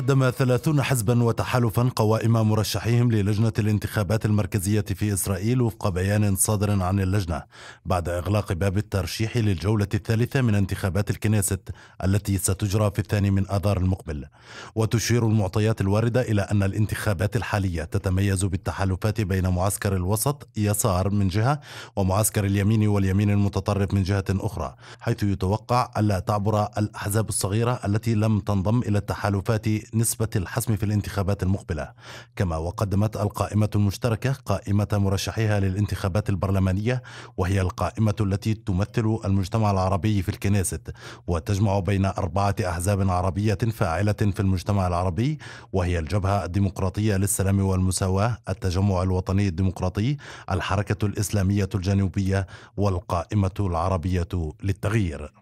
قدم ثلاثون حزبا وتحالفا قوائم مرشحيهم للجنة الانتخابات المركزية في إسرائيل وفق بيان صادر عن اللجنة بعد إغلاق باب الترشيح للجولة الثالثة من انتخابات الكنيست التي ستجرى في الثاني من آذار المقبل. وتشير المعطيات الواردة إلى أن الانتخابات الحالية تتميز بالتحالفات بين معسكر الوسط يسار من جهة ومعسكر اليمين واليمين المتطرف من جهة أخرى حيث يتوقع ألا تعبر الأحزاب الصغيرة التي لم تنضم إلى التحالفات نسبة الحسم في الانتخابات المقبلة. كما وقدمت القائمة المشتركة قائمة مرشحيها للانتخابات البرلمانية وهي القائمة التي تمثل المجتمع العربي في الكنيست. وتجمع بين أربعة أحزاب عربية فاعلة في المجتمع العربي وهي الجبهة الديمقراطية للسلام والمساواة التجمع الوطني الديمقراطي الحركة الإسلامية الجنوبية والقائمة العربية للتغيير.